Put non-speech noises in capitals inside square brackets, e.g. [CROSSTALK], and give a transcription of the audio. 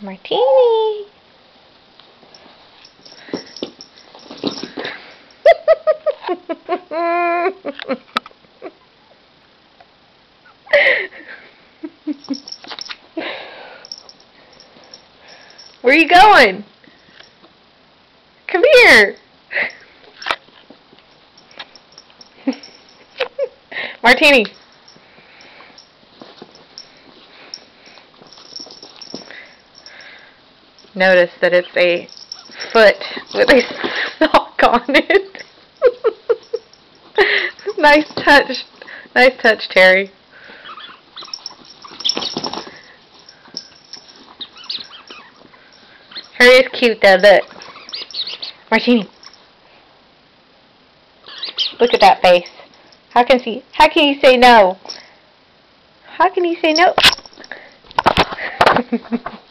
Martini. Where are you going? Come here. Martini. Notice that it's a foot with a sock on it. [LAUGHS] nice touch. Nice touch, Terry. Harry is cute though, look. Martini. Look at that face. How can he how can you say no? How can you say no? [LAUGHS]